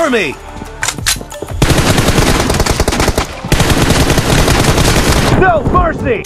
Cover me! No mercy!